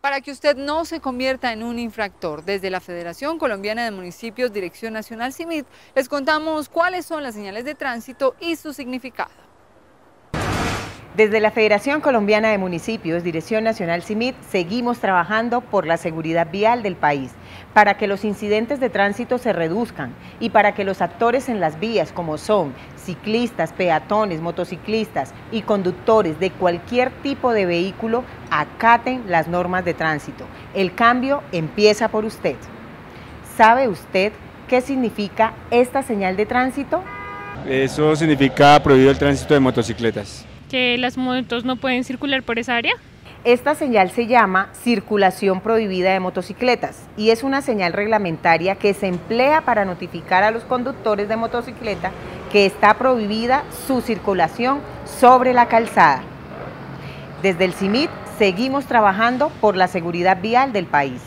para que usted no se convierta en un infractor. Desde la Federación Colombiana de Municipios, Dirección Nacional CIMIT, les contamos cuáles son las señales de tránsito y su significado. Desde la Federación Colombiana de Municipios, Dirección Nacional CIMIT, seguimos trabajando por la seguridad vial del país, para que los incidentes de tránsito se reduzcan y para que los actores en las vías, como son ciclistas, peatones, motociclistas y conductores de cualquier tipo de vehículo, acaten las normas de tránsito. El cambio empieza por usted. ¿Sabe usted qué significa esta señal de tránsito? Eso significa prohibido el tránsito de motocicletas que las motos no pueden circular por esa área? Esta señal se llama circulación prohibida de motocicletas y es una señal reglamentaria que se emplea para notificar a los conductores de motocicleta que está prohibida su circulación sobre la calzada. Desde el CIMIT seguimos trabajando por la seguridad vial del país.